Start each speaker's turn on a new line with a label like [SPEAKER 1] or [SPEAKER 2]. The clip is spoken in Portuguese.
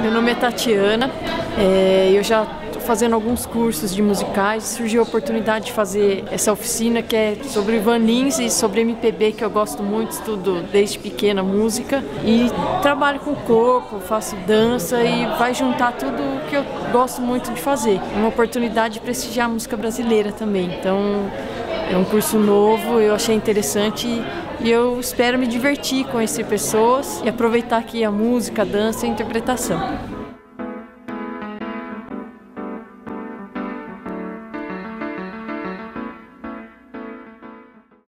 [SPEAKER 1] meu nome é Tatiana, é, eu já estou fazendo alguns cursos de musicais. Surgiu a oportunidade de fazer essa oficina que é sobre Van Lins e sobre MPB, que eu gosto muito, estudo desde pequena música. E trabalho com o corpo, faço dança e vai juntar tudo o que eu gosto muito de fazer. Uma oportunidade de prestigiar a música brasileira também. Então é um curso novo, eu achei interessante e eu espero me divertir, conhecer pessoas e aproveitar aqui a música, a dança e a interpretação.